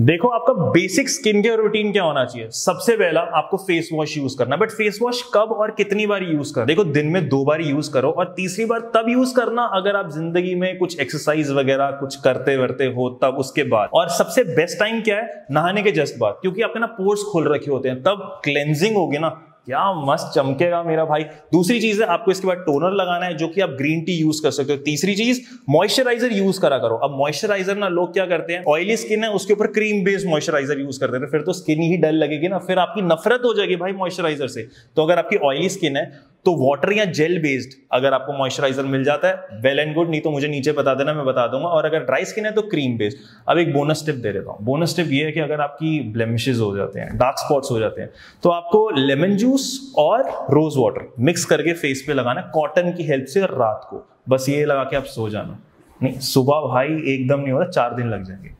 देखो आपका basic skin care routine क्या होना चाहिए? सबसे पहला आपको फेस वॉश यूज़ करना। बट फेस वॉश कब और कितनी बार यूज़ कर? देखो, दिन में दो बार यूज़ करो और तीसरी बार तब यूज़ करना अगर आप ज़िंदगी में कुछ एक्सरसाइज वगैरह कुछ करते वरते हो, तब उसके बाद। और सबसे बेस्ट टाइम क्या है? नहाने के जस्ट बाद। क्योंकि आपके ना पोर्स खोल रखे होते हैं। तब क्लेंजिंग होगी ना। क्या मस्त चमकेगा मेरा भाई। दूसरी चीज़ है, आपको इसके बाद टोनर लगाना है, जो कि आप ग्रीन टी यूज़ कर सकते हो। तीसरी चीज़ मॉइस्चराइजर यूज़ करा करो। अब मॉइस्चराइजर ना लोग क्या करते हैं ऑयली स्किन है, उसके ऊपर क्रीम बेस्ड मॉइस्चराइजर यूज़ करते हैं। फिर तो स्किन ही डल लगेगी ना, फिर आपकी नफरत हो जाएगी भाई मॉइस्चराइजर से। तो अगर आपकी ऑयली स्किन है तो वाटर या जेल बेस्ड अगर आपको मॉइस्चराइजर मिल जाता है वेल एंड गुड नहीं तो मुझे नीचे बता देना, मैं बता दूँगा। और अगर ड्राई स्किन है तो क्रीम बेस्ड अब एक बोनस टिप दे देता हूँ। बोनस टिप ये है कि अगर आपकी ब्लेमिशेज हो जाते हैं डार्क स्पॉट्स हो जाते हैं तो आपको लेमन जूस और रोज वाटर मिक्स करके फेस पे लगाना कॉटन की हेल्प से रात को। बस ये लगा के आप सो जाना। नहीं, सुबह भाई एकदम नहीं होता चार दिन लग जाएँगे।